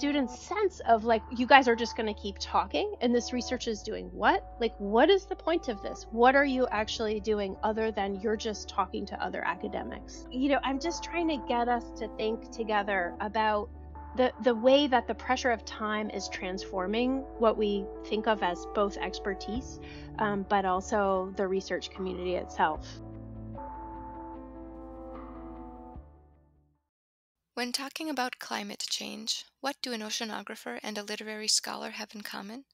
students sense of like you guys are just going to keep talking and this research is doing what? Like what is the point of this? What are you actually doing other than you're just talking to other academics? You know i'm just trying to get us to think together about the the way that the pressure of time is transforming what we think of as both expertise um, but also the research community itself When talking about climate change, what do an oceanographer and a literary scholar have in common?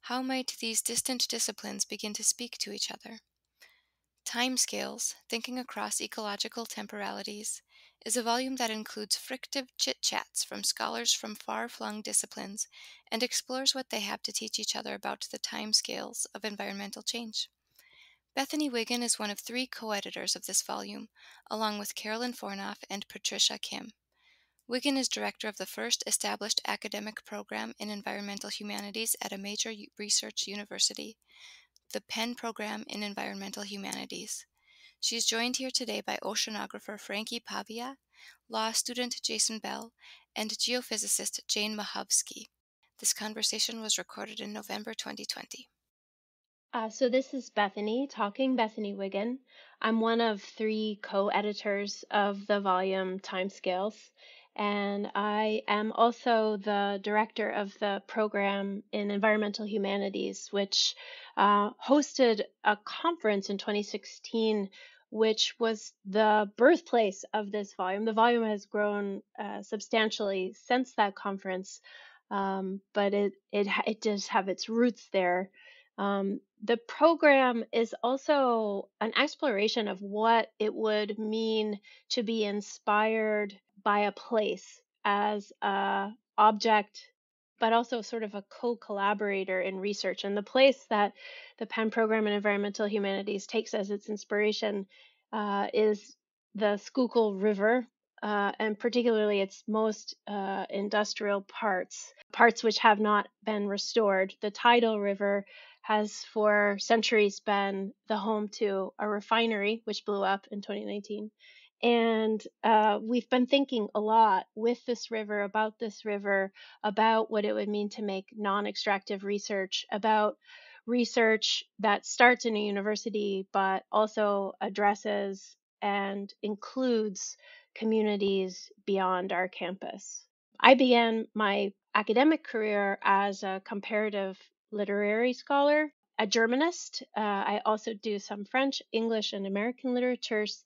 How might these distant disciplines begin to speak to each other? Timescales, Thinking Across Ecological Temporalities, is a volume that includes frictive chit chats from scholars from far flung disciplines and explores what they have to teach each other about the timescales of environmental change. Bethany Wiggin is one of three co editors of this volume, along with Carolyn Fornoff and Patricia Kim. Wiggin is director of the first established academic program in environmental humanities at a major research university, the Penn Program in Environmental Humanities. She is joined here today by oceanographer Frankie Pavia, law student Jason Bell, and geophysicist Jane Dmochowski. This conversation was recorded in November 2020. Uh, so this is Bethany talking, Bethany Wiggin. I'm one of three co-editors of the volume Timescales, and I am also the director of the program in environmental humanities, which uh, hosted a conference in 2016, which was the birthplace of this volume. The volume has grown uh, substantially since that conference, um, but it it it does have its roots there. Um, the program is also an exploration of what it would mean to be inspired by a place as a object but also sort of a co-collaborator in research and the place that the penn program in environmental humanities takes as its inspiration uh, is the schuylkill river uh, and particularly its most uh, industrial parts parts which have not been restored. The tidal river has for centuries been the home to a refinery which blew up in 2019 and uh, we've been thinking a lot with this river, about this river, about what it would mean to make non extractive research, about research that starts in a university but also addresses and includes communities beyond our campus. I began my academic career as a comparative literary scholar, a Germanist. Uh, I also do some French, English, and American literatures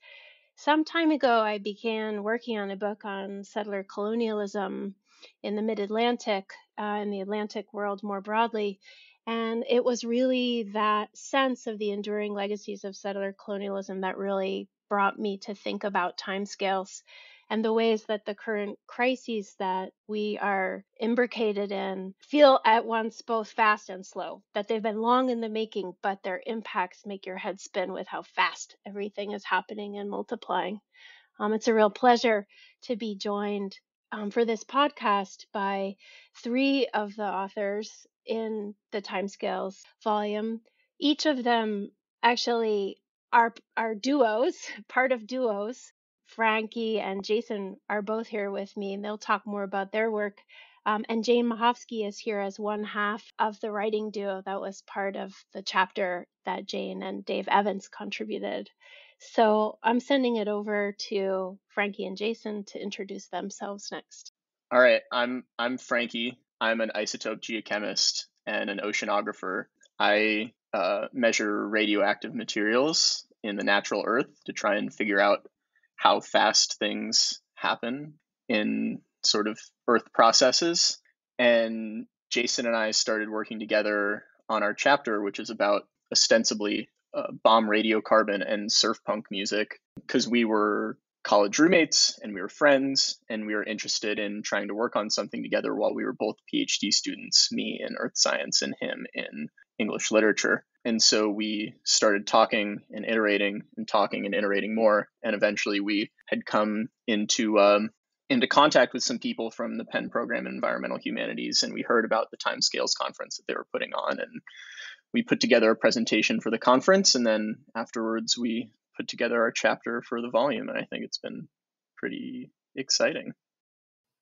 some time ago, I began working on a book on settler colonialism in the mid Atlantic, uh, in the Atlantic world more broadly. And it was really that sense of the enduring legacies of settler colonialism that really brought me to think about timescales and the ways that the current crises that we are imbricated in feel at once both fast and slow, that they've been long in the making, but their impacts make your head spin with how fast everything is happening and multiplying. Um, it's a real pleasure to be joined um, for this podcast by three of the authors in the Timescales volume. Each of them actually are, are duos, part of duos Frankie and Jason are both here with me, and they'll talk more about their work. Um, and Jane Dmochowski is here as one half of the writing duo that was part of the chapter that Jane and Dave Evans contributed. So I'm sending it over to Frankie and Jason to introduce themselves next. All right, I'm I'm Frankie. I'm an isotope geochemist and an oceanographer. I uh, measure radioactive materials in the natural earth to try and figure out how fast things happen in sort of Earth processes. And Jason and I started working together on our chapter, which is about ostensibly uh, bomb radiocarbon and surf punk music, because we were college roommates and we were friends and we were interested in trying to work on something together while we were both PhD students, me in earth science and him in English literature. And so we started talking and iterating and talking and iterating more. And eventually we had come into um, into contact with some people from the Penn program in environmental humanities, and we heard about the timescales conference that they were putting on, and we put together a presentation for the conference, and then afterwards we put together our chapter for the volume, and I think it's been pretty exciting.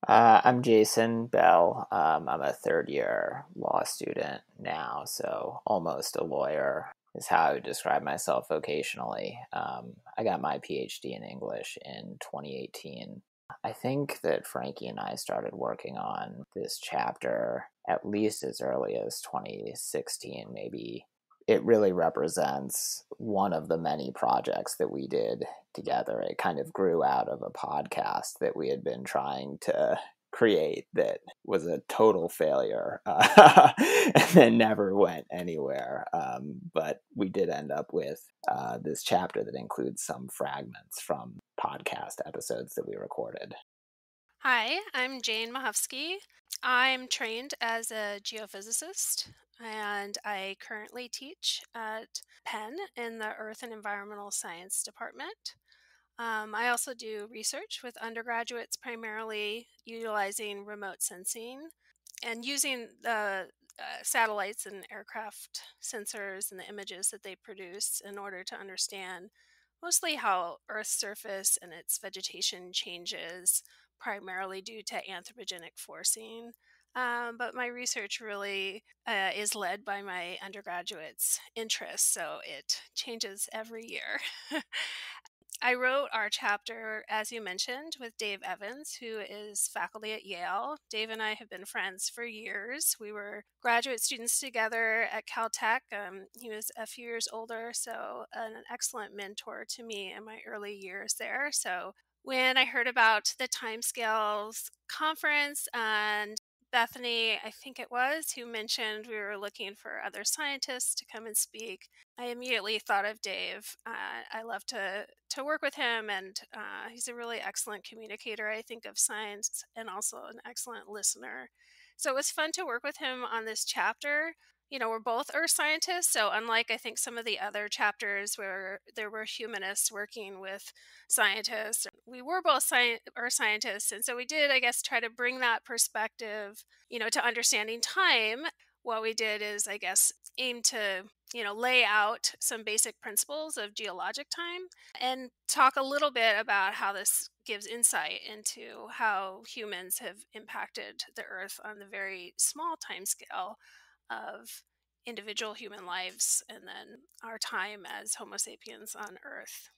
Uh, I'm Jason Bell. Um, I'm a third year law student now, so almost a lawyer is how I would describe myself vocationally. Um, I got my PhD in English in 2018. I think that Frankie and I started working on this chapter at least as early as 2016, maybe. It really represents one of the many projects that we did together. It kind of grew out of a podcast that we had been trying to create that was a total failure uh, and then never went anywhere. Um, but we did end up with uh, this chapter that includes some fragments from podcast episodes that we recorded. Hi, I'm Jane Dmochowski. I'm trained as a geophysicist and I currently teach at Penn in the Earth and Environmental Science Department. Um, I also do research with undergraduates, primarily utilizing remote sensing and using the uh, satellites and aircraft sensors and the images that they produce in order to understand mostly how Earth's surface and its vegetation changes, primarily due to anthropogenic forcing. Um, but my research really uh, is led by my undergraduates' interests, so it changes every year. I wrote our chapter, as you mentioned, with Dave Evans, who is faculty at Yale. Dave and I have been friends for years. We were graduate students together at Caltech. Um, he was a few years older, so an excellent mentor to me in my early years there. So when I heard about the Timescales conference and Bethany, I think it was, who mentioned we were looking for other scientists to come and speak. I immediately thought of Dave. Uh, I love to to work with him, and uh, he's a really excellent communicator. I think of science, and also an excellent listener. So it was fun to work with him on this chapter you know, we're both earth scientists. So, unlike I think some of the other chapters where there were humanists working with scientists, we were both sci- scientists. And so, we did, I guess, try to bring that perspective, you know, to understanding time. What we did is, I guess, aim to, you know, lay out some basic principles of geologic time and talk a little bit about how this gives insight into how humans have impacted the earth on the very small time scale of individual human lives and then our time as Homo sapiens on Earth.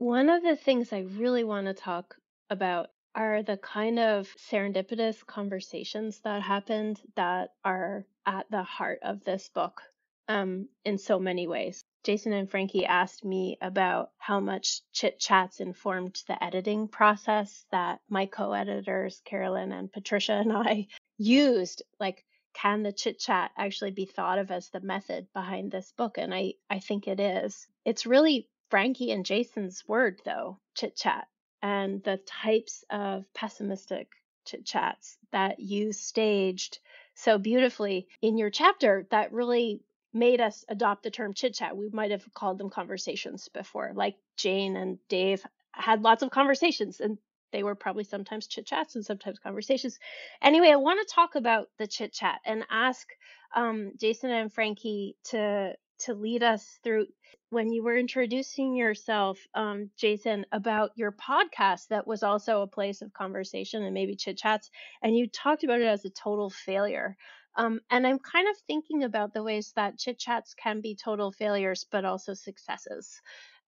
One of the things I really want to talk about are the kind of serendipitous conversations that happened that are at the heart of this book um, in so many ways. Jason and Frankie asked me about how much chit chats informed the editing process that my co editors, Carolyn and Patricia, and I used. Like, can the chit chat actually be thought of as the method behind this book? And I, I think it is. It's really Frankie and Jason's word, though, chit chat, and the types of pessimistic chit chats that you staged so beautifully in your chapter that really made us adopt the term chit chat. We might have called them conversations before, like Jane and Dave had lots of conversations and they were probably sometimes chit chats and sometimes conversations. Anyway, I want to talk about the chit chat and ask um, Jason and Frankie to to lead us through when you were introducing yourself, um, Jason, about your podcast that was also a place of conversation and maybe chit chats, and you talked about it as a total failure. Um, and I'm kind of thinking about the ways that chit chats can be total failures, but also successes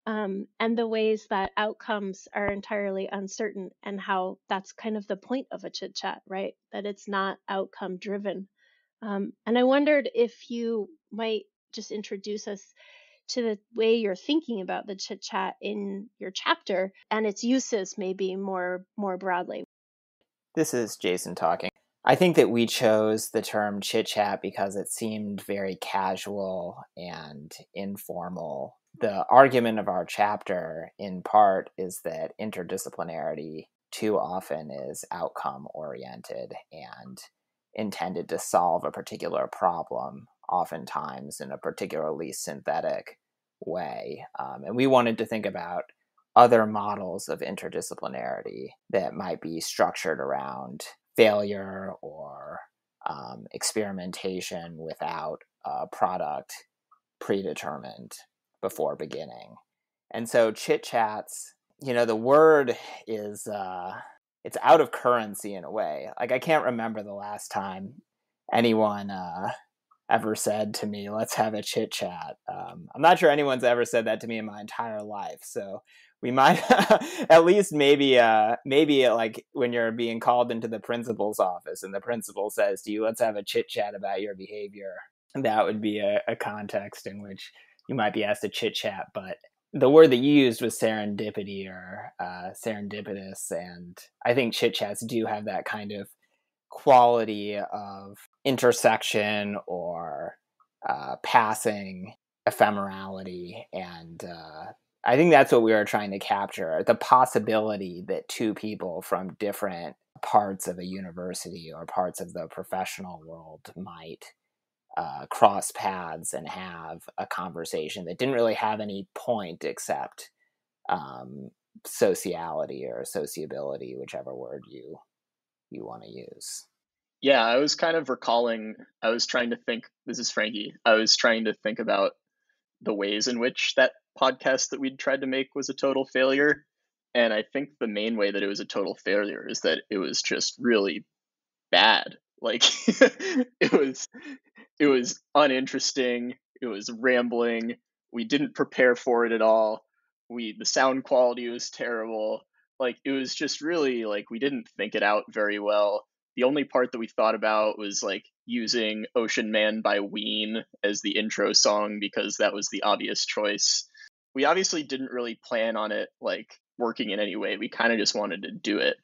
um, and the ways that outcomes are entirely uncertain, and how that's kind of the point of a chit chat, right? That it's not outcome driven. Um, and I wondered if you might just introduce us to the way you're thinking about the chit chat in your chapter and its uses, maybe more more broadly. This is Jason talking. I think that we chose the term chit chat because it seemed very casual and informal the argument of our chapter, in part, is that interdisciplinarity too often is outcome oriented and intended to solve a particular problem, oftentimes in a particularly synthetic way. Um, and we wanted to think about other models of interdisciplinarity that might be structured around failure or um, experimentation without a product predetermined before beginning. And so chit chats, you know, the word is uh, it's out of currency in a way. Like I can't remember the last time anyone uh, ever said to me, "Let's have a chit chat." Um, I'm not sure anyone's ever said that to me in my entire life. So we might at least maybe uh, maybe like when you're being called into the principal's office and the principal says to you, "Let's have a chit chat about your behavior." That would be a, a context in which you might be asked to chit chat, but the word that you used was serendipity or uh, serendipitous, and I think chit chats do have that kind of quality of intersection or uh, passing ephemerality, and uh, I think that's what we were trying to capture: the possibility that two people from different parts of a university or parts of the professional world might uh, cross paths and have a conversation that didn't really have any point except um, sociality or sociability, whichever word you you want to use. Yeah, I was kind of recalling. I was trying to think. This is Frankie. I was trying to think about the ways in which that podcast that we'd tried to make was a total failure. And I think the main way that it was a total failure is that it was just really bad. Like it was it was uninteresting. It was rambling. We didn't prepare for it at all. We the sound quality was terrible. Like it was just really like we didn't think it out very well. The only part that we thought about was like using Ocean Man by Ween as the intro song because that was the obvious choice. We obviously didn't really plan on it like working in any way. We kind of just wanted to do it.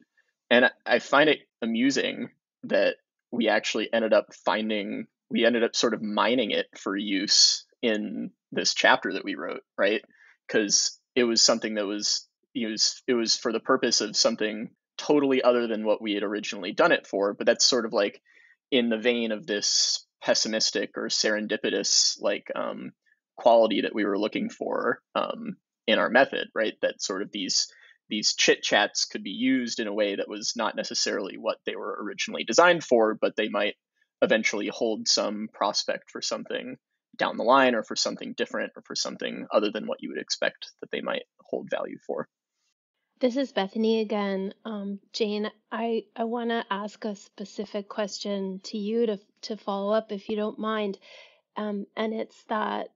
And I find it amusing that we actually ended up finding we ended up sort of mining it for use in this chapter that we wrote, right? Because it was something that was it was it was for the purpose of something totally other than what we had originally done it for. But that's sort of like in the vein of this pessimistic or serendipitous like um, quality that we were looking for um, in our method, right? That sort of these these chit chats could be used in a way that was not necessarily what they were originally designed for, but they might eventually hold some prospect for something down the line or for something different or for something other than what you would expect that they might hold value for. This is Bethany again. Um, Jane, I, I want to ask a specific question to you to, to follow up if you don't mind. Um, and it's that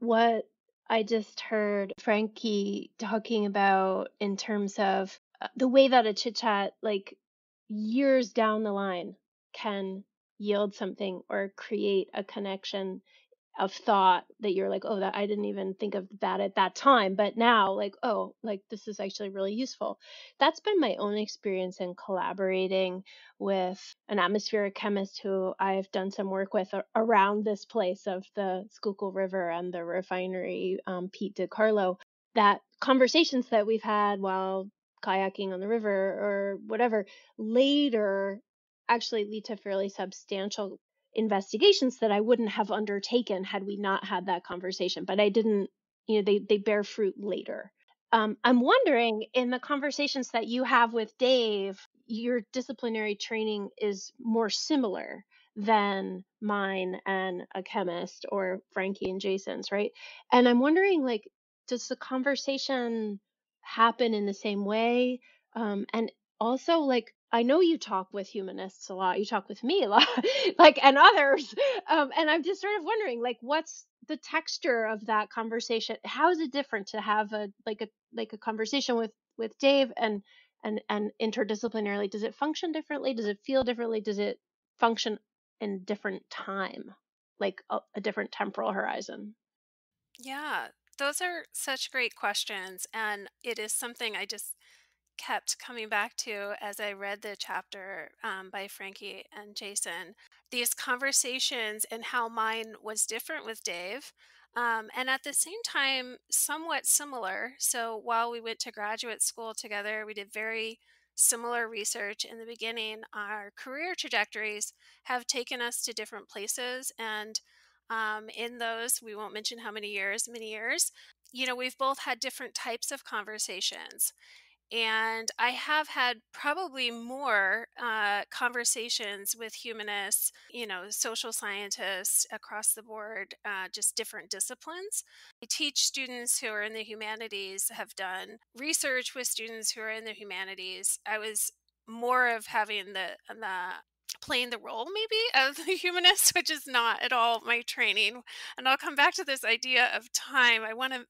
what I just heard Frankie talking about in terms of uh, the way that a chit chat, like years down the line, can yield something or create a connection of thought that you're like, oh, that I didn't even think of that at that time, but now like, oh, like this is actually really useful. That's been my own experience in collaborating with an atmospheric chemist who I've done some work with around this place of the Schuylkill River and the refinery, um, Pete DeCarlo. That conversations that we've had while kayaking on the river or whatever later actually lead to fairly substantial investigations that I wouldn't have undertaken had we not had that conversation. But I didn't, you know, they, they bear fruit later. Um, I'm wondering in the conversations that you have with Dave, your disciplinary training is more similar than mine and a chemist or Frankie and Jason's, right? And I'm wondering, like, does the conversation happen in the same way? Um, and also, like, I know you talk with humanists a lot. You talk with me a lot, like and others. Um, and I'm just sort of wondering, like, what's the texture of that conversation? How is it different to have a like a like a conversation with with Dave and and and interdisciplinarily? Does it function differently? Does it feel differently? Does it function in different time, like a, a different temporal horizon? Yeah, those are such great questions. And it is something I just kept coming back to as I read the chapter um, by Frankie and Jason. These conversations and how mine was different with Dave. Um, and at the same time, somewhat similar. So while we went to graduate school together, we did very similar research in the beginning. Our career trajectories have taken us to different places. And um, in those, we won't mention how many years, many years, you know, we've both had different types of conversations. And I have had probably more uh, conversations with humanists, you know, social scientists across the board, uh, just different disciplines. I teach students who are in the humanities, have done research with students who are in the humanities. I was more of having the the playing the role maybe of the humanist, which is not at all my training. And I'll come back to this idea of time. I want to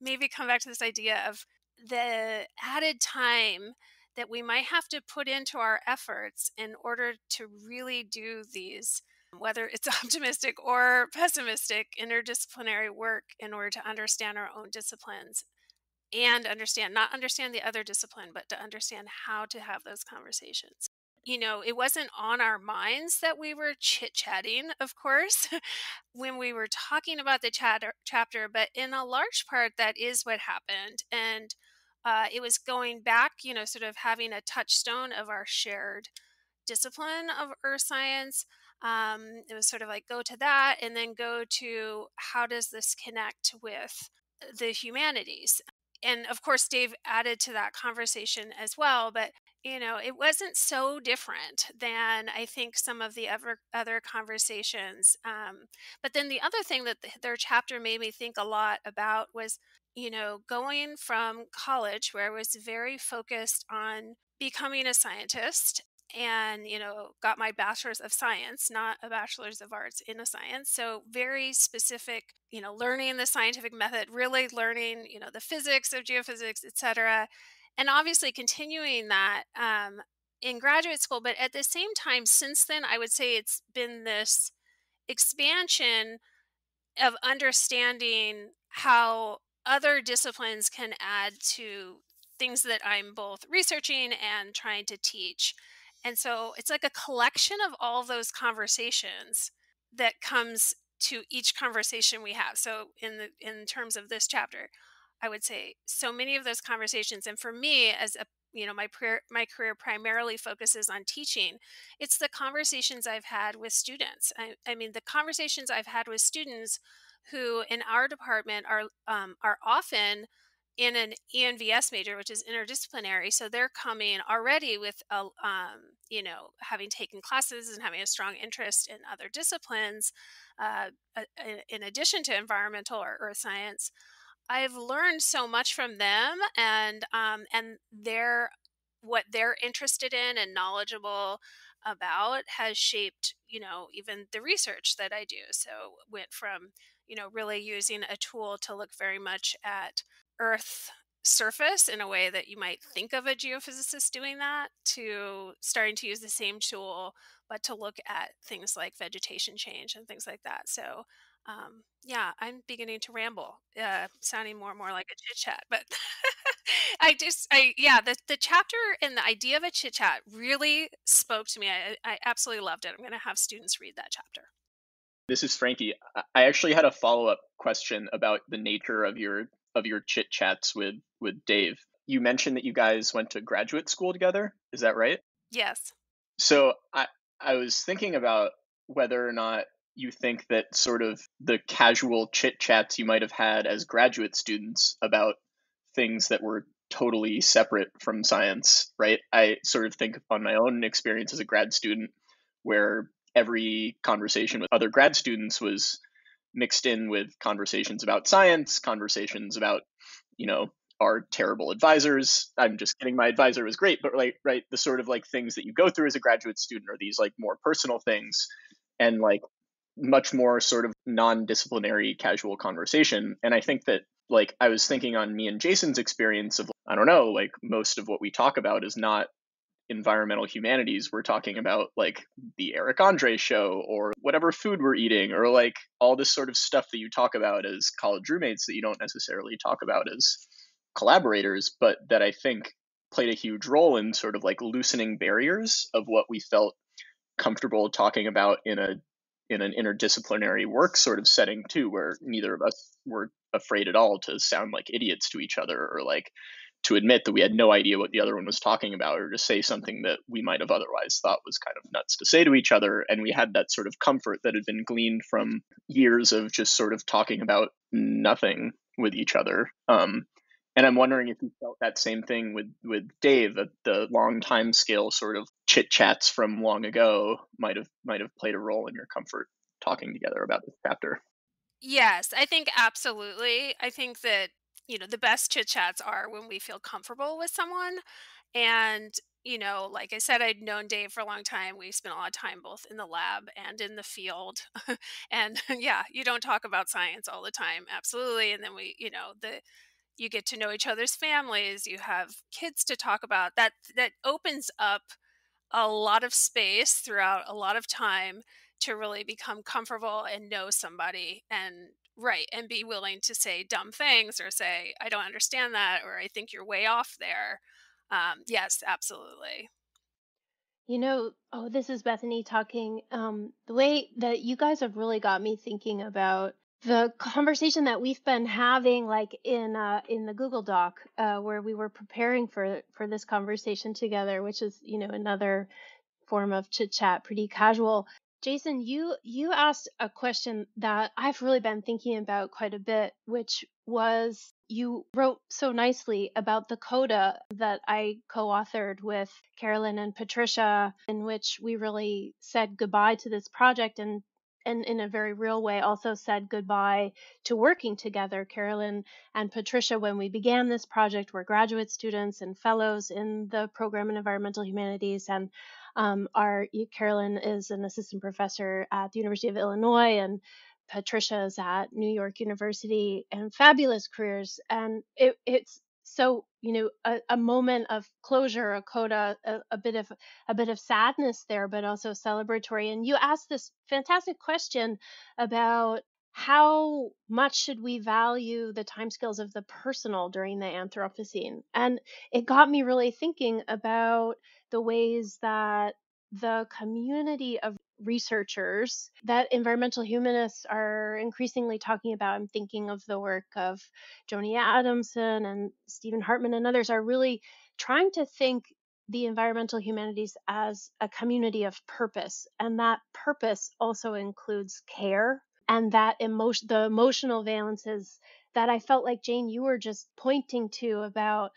maybe come back to this idea of the added time that we might have to put into our efforts in order to really do these whether it's optimistic or pessimistic interdisciplinary work in order to understand our own disciplines and understand not understand the other discipline but to understand how to have those conversations. You know it wasn't on our minds that we were chit-chatting of course when we were talking about the chatter, chapter but in a large part that is what happened and uh, it was going back you know sort of having a touchstone of our shared discipline of earth science um, it was sort of like go to that and then go to how does this connect with the humanities? And of course dave added to that conversation as well but you know it wasn't so different than i think some of the other other conversations um, but then the other thing that the, their chapter made me think a lot about was you know going from college where i was very focused on becoming a scientist and you know got my bachelor's of science not a bachelor's of arts in a science. So very specific you know learning the scientific method really learning you know the physics of geophysics etc and obviously continuing that um, in graduate school. But at the same time since then i would say it's been this expansion of understanding how other disciplines can add to things that i'm both researching and trying to teach and so it's like a collection of all those conversations that comes to each conversation we have. So in the in terms of this chapter, I would say so many of those conversations and for me as a you know my prayer my career primarily focuses on teaching it's the conversations i've had with students i, I mean the conversations i've had with students who in our department are um, are often in an ENVS major, which is interdisciplinary. So they're coming already with a, um, you know, having taken classes and having a strong interest in other disciplines, uh, in addition to environmental or earth science. I've learned so much from them, and um, and their what they're interested in and knowledgeable about has shaped, you know, even the research that I do. So went from you know really using a tool to look very much at Earth surface in a way that you might think of a geophysicist doing that to starting to use the same tool but to look at things like vegetation change and things like that. So um, yeah i'm beginning to ramble uh, sounding more and more like a chit chat but i just i yeah the, the chapter and the idea of a chit chat really spoke to me. I, I absolutely loved it. I'm going to have students read that chapter this is frankie i actually had a follow-up question about the nature of your of your chit chats with with Dave. You mentioned that you guys went to graduate school together. Is that right? Yes. So I I was thinking about whether or not you think that sort of the casual chit chats you might have had as graduate students about things that were totally separate from science, right? I sort of think on my own experience as a grad student where every conversation with other grad students was mixed in with conversations about science, conversations about, you know, our terrible advisors. I'm just kidding. My advisor was great, but like, right, the sort of like things that you go through as a graduate student are these like more personal things and like much more sort of non-disciplinary casual conversation. And I think that like I was thinking on me and Jason's experience of I don't know, like most of what we talk about is not environmental humanities, we're talking about like the Eric Andre show or whatever food we're eating or like all this sort of stuff that you talk about as college roommates that you don't necessarily talk about as collaborators, but that I think played a huge role in sort of like loosening barriers of what we felt comfortable talking about in a in an interdisciplinary work sort of setting too where neither of us were afraid at all to sound like idiots to each other or like to admit that we had no idea what the other one was talking about or to say something that we might have otherwise thought was kind of nuts to say to each other. And we had that sort of comfort that had been gleaned from years of just sort of talking about nothing with each other. Um, and I'm wondering if you felt that same thing with with Dave, that the long time scale sort of chit chats from long ago might have might have played a role in your comfort talking together about this chapter. Yes, I think absolutely. I think that you know the best chit chats are when we feel comfortable with someone and you know, like I said, I'd known Dave for a long time. We spent a lot of time both in the lab and in the field. and yeah, you don't talk about science all the time, absolutely. And then we, you know, the you get to know each other's families, you have kids to talk about. That that opens up a lot of space throughout a lot of time to really become comfortable and know somebody and right and be willing to say dumb things or say I don't understand that or I think you're way off there um, yes, absolutely. You know, oh, this is Bethany talking. Um, the way that you guys have really got me thinking about the conversation that we've been having, like in uh, in the Google Doc, uh, where we were preparing for for this conversation together, which is you know another form of chit chat, pretty casual. Jason, you you asked a question that I've really been thinking about quite a bit, which was you wrote so nicely about the coda that I co-authored with Carolyn and Patricia, in which we really said goodbye to this project and and in a very real way also said goodbye to working together. Carolyn and Patricia, when we began this project, were graduate students and fellows in the program in environmental humanities and um, our Carolyn is an assistant professor at the University of Illinois, and Patricia is at New York University, and fabulous careers. And it, it's so you know a, a, moment of closure, a coda, a, a bit of a bit of sadness there, but also celebratory. And you asked this fantastic question about how much should we value the timescales of the personal during the Anthropocene? And it got me really thinking about the ways that the community of researchers that environmental humanists are increasingly talking about. I'm thinking of the work of Joni Adamson and Steven Hartman and others are really trying to think the environmental humanities as a community of purpose. And that purpose also includes care and that emotion, the emotional valences that I felt like Jane, you were just pointing to about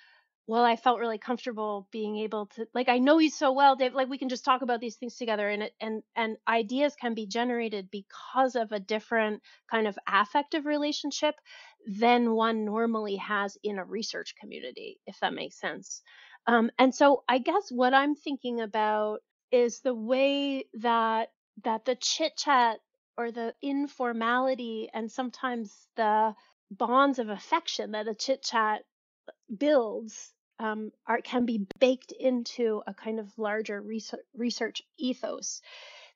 well, I felt really comfortable being able to like I know you so well, Dave. Like we can just talk about these things together, and and and ideas can be generated because of a different kind of affective relationship than one normally has in a research community, if that makes sense. Um, and so I guess what I'm thinking about is the way that that the chit chat or the informality and sometimes the bonds of affection that a chit chat builds um, are can be baked into a kind of larger research, ethos.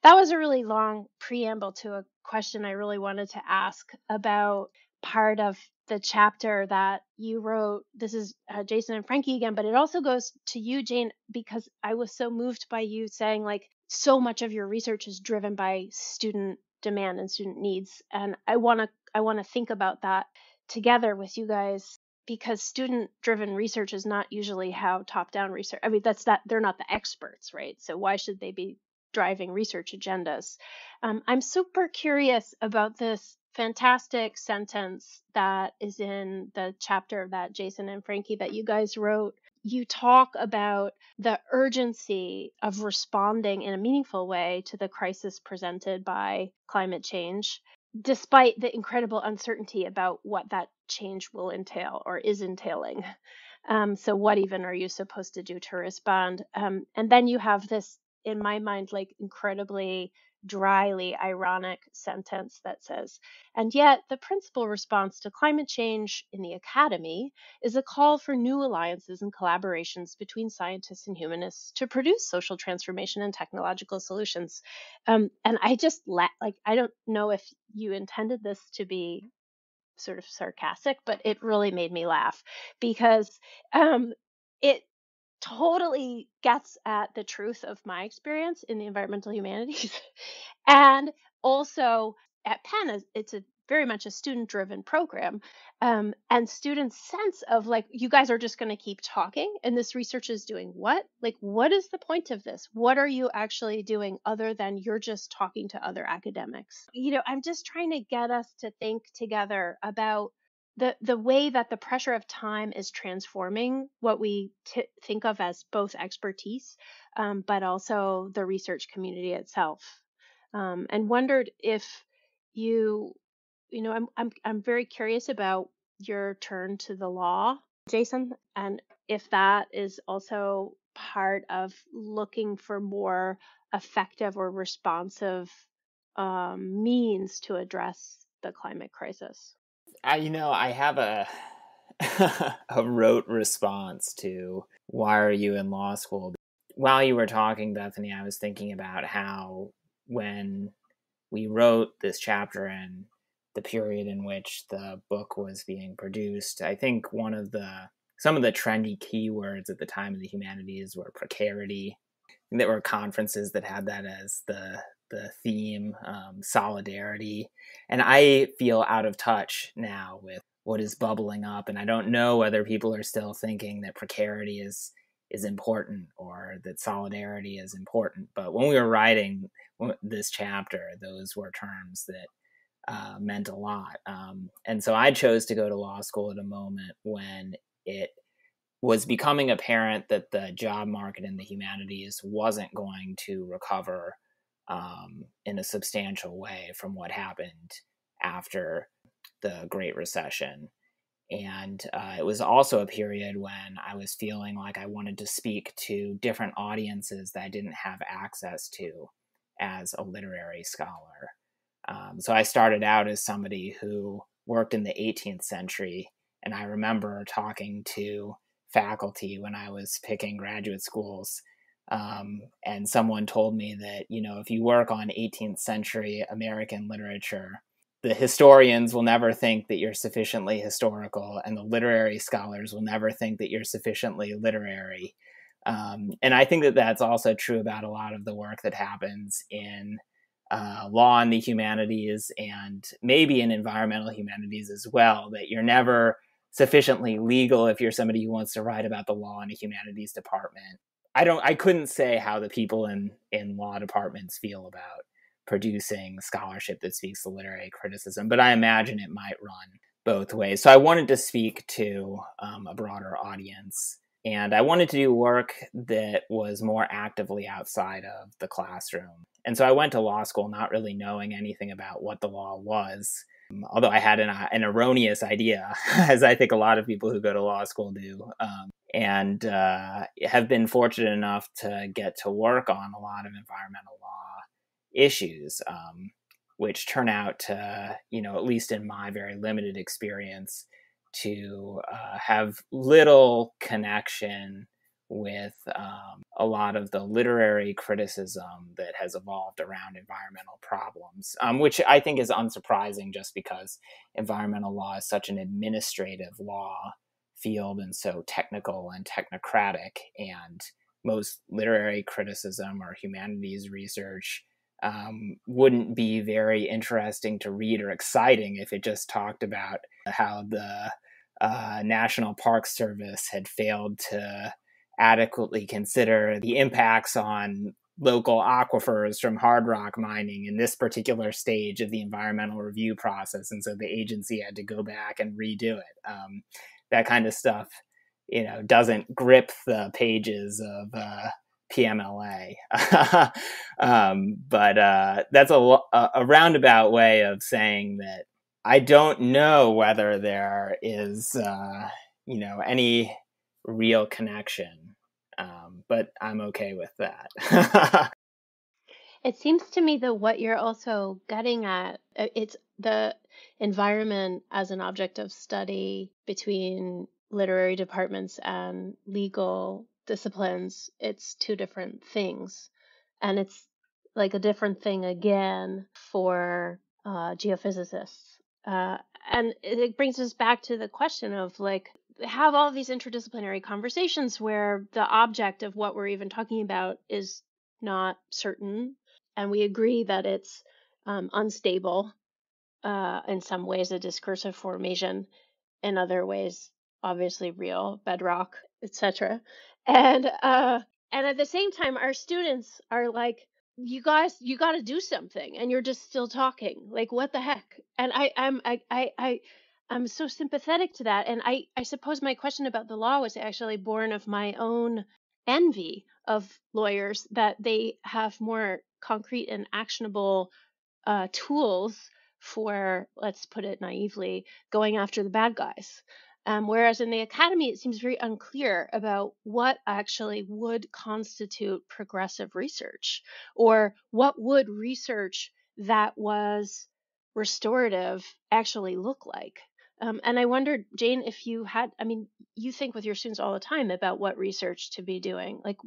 That was a really long preamble to a question I really wanted to ask about part of the chapter that you wrote. This is uh, Jason and Frankie again, but it also goes to you, Jane, because I was so moved by you saying like so much of your research is driven by student demand and student needs, and I want to I want to think about that together with you guys because student driven research is not usually how top down research i mean that's not they're not the experts right? So why should they be driving research agendas? Um, i'm super curious about this fantastic sentence that is in the chapter that jason and frankie that you guys wrote. You talk about the urgency of responding in a meaningful way to the crisis presented by climate change despite the incredible uncertainty about what that change will entail or is entailing. Um, so, what even are you supposed to do to respond? Um, and then you have this, in my mind, like incredibly dryly ironic sentence that says, and yet the principal response to climate change in the academy is a call for new alliances and collaborations between scientists and humanists to produce social transformation and technological solutions. Um, and I just la- like, I don't know if you intended this to be sort of sarcastic, but it really made me laugh because um, it totally gets at the truth of my experience in the environmental humanities. and also at Penn, it's a very much a student driven program. Um, and students' sense of like, you guys are just going to keep talking and this research is doing what? Like, what is the point of this? What are you actually doing other than you're just talking to other academics? You know, I'm just trying to get us to think together about the the way that the pressure of time is transforming what we t- think of as both expertise, um, but also the research community itself, um, and wondered if you, you know, I'm I'm I'm very curious about your turn to the law, Jason, and if that is also part of looking for more effective or responsive um, means to address the climate crisis? I, you know, I have a a rote response to why are you in law school? While you were talking, Bethany, I was thinking about how when we wrote this chapter and the period in which the book was being produced, I think one of the some of the trendy keywords at the time of the humanities were precarity. There were conferences that had that as the the theme, um, solidarity, and I feel out of touch now with what is bubbling up, and I don't know whether people are still thinking that precarity is is important or that solidarity is important. But when we were writing this chapter, those were terms that uh, meant a lot. Um, and so I chose to go to law school at a moment when it was becoming apparent that the job market in the humanities wasn't going to recover um, in a substantial way from what happened after the Great Recession. And uh, it was also a period when I was feeling like I wanted to speak to different audiences that I didn't have access to as a literary scholar. Um, so I started out as somebody who worked in the 18th century, and I remember talking to faculty when I was picking graduate schools. Um, and someone told me that, you know, if you work on 18th century American literature, the historians will never think that you're sufficiently historical, and the literary scholars will never think that you're sufficiently literary. Um, and I think that that's also true about a lot of the work that happens in uh, law and the humanities and maybe in environmental humanities as well, that you're never sufficiently legal if you're somebody who wants to write about the law in a humanities department. I don't I couldn't say how the people in in law departments feel about producing scholarship that speaks to literary criticism, but I imagine it might run both ways. So I wanted to speak to um, a broader audience and I wanted to do work that was more actively outside of the classroom. And so I went to law school not really knowing anything about what the law was, um, although I had an, an erroneous idea, as I think a lot of people who go to law school do, um, and uh, have been fortunate enough to get to work on a lot of environmental law issues, um, which turn out to, you know, at least in my very limited experience, to uh, have little connection with um, a lot of the literary criticism that has evolved around environmental problems, um, which I think is unsurprising just because environmental law is such an administrative law field and so technical and technocratic. And most literary criticism or humanities research um, wouldn't be very interesting to read or exciting if it just talked about how the uh, National Park Service had failed to adequately consider the impacts on local aquifers from hard rock mining in this particular stage of the environmental review process. And so the agency had to go back and redo it. Um, that kind of stuff, you know, doesn't grip the pages of uh, PMLA. um, but uh, that's a, a roundabout way of saying that I don't know whether there is, uh, you know, any real connection, um, but I'm okay with that. it seems to me that what you're also getting at uh, it's the environment as an object of study between literary departments and legal disciplines. It's two different things, and it's like a different thing again for uh, geophysicists uh, and it brings us back to the question of like have all these interdisciplinary conversations where the object of what we're even talking about is not certain and we agree that it's um, unstable uh, in some ways a discursive formation in other ways obviously real bedrock etc and uh, and at the same time our students are like you guys you got to do something and you're just still talking like what the heck? And i i'm i i, I i'm so sympathetic to that and i i suppose my question about the law was actually born of my own envy of lawyers that they have more concrete and actionable uh, tools for let's put it naively going after the bad guys Um, whereas in the academy, it seems very unclear about what actually would constitute progressive research or what would research that was restorative actually look like. Um, and I wondered, Jane, if you had, I mean, you think with your students all the time about what research to be doing. Like,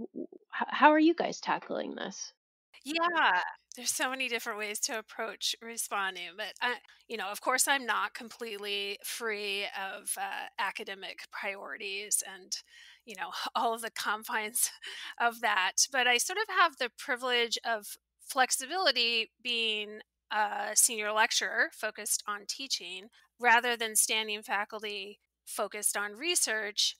how are you guys tackling this? Yeah, there's so many different ways to approach responding, but I, you know, of course, I'm not completely free of uh, academic priorities and, you know, all of the confines of that. But I sort of have the privilege of flexibility being a senior lecturer focused on teaching rather than standing faculty focused on research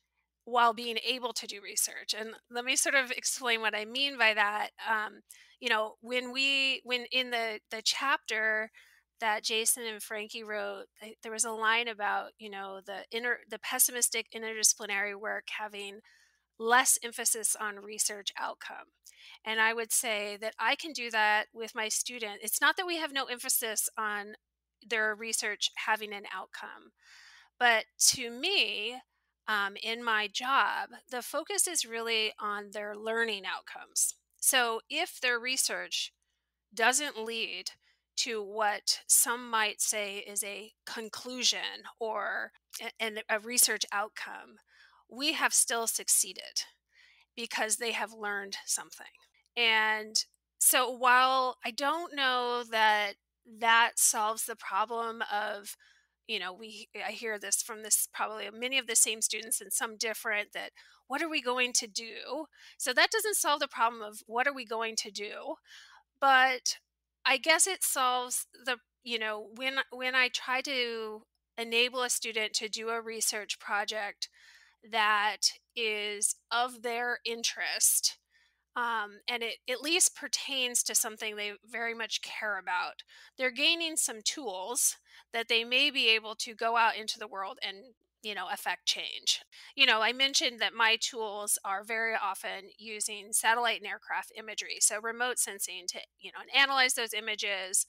while being able to do research. And let me sort of explain what I mean by that. Um, you know, when we, when in the the chapter that Jason and Frankie wrote, there was a line about you know the inner the pessimistic interdisciplinary work having less emphasis on research outcome. And I would say that I can do that with my student. It's not that we have no emphasis on their research having an outcome, but to me, um, in my job, the focus is really on their learning outcomes. So if their research doesn't lead to what some might say is a conclusion or a, a research outcome, we have still succeeded because they have learned something. And so while I don't know that that solves the problem of you know we i hear this from this probably many of the same students and some different that what are we going to do so that doesn't solve the problem of what are we going to do but i guess it solves the you know when when i try to enable a student to do a research project that is of their interest um, and it at least pertains to something they very much care about. They're gaining some tools that they may be able to go out into the world and you know affect change. You know i mentioned that my tools are very often using satellite and aircraft imagery so remote sensing to you know and analyze those images